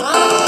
Oh.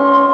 Oh.